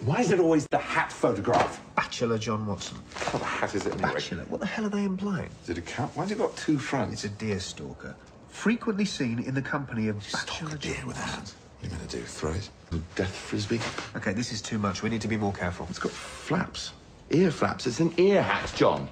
Why is it always the hat photograph? Bachelor John Watson. What the hat is it anyway? Bachelor? What the hell are they implying? Is it a cat? Why's it got two fronts? It's a deer stalker. Frequently seen in the company of Stalk Bachelor a deer with a hat. What are you going to do? Throw it? A death frisbee? Okay, this is too much. We need to be more careful. It's got flaps. Ear flaps. It's an ear hat, John.